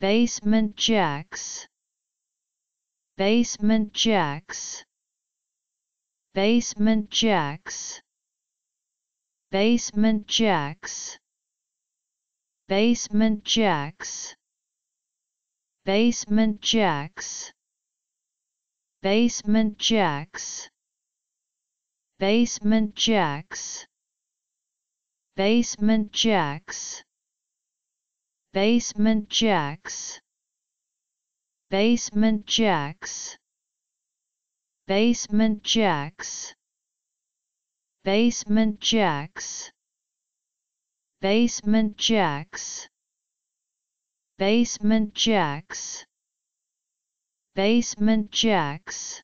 Basement Jaxx. Basement Jaxx. Basement Jaxx. Basement Jaxx. Basement Jaxx. Basement Jaxx. Basement Jaxx. Basement Jaxx. Basement Jaxx Basement Jaxx. Basement Jaxx. Basement Jaxx. Basement Jaxx. Basement Jaxx. Basement Jaxx. Basement Jaxx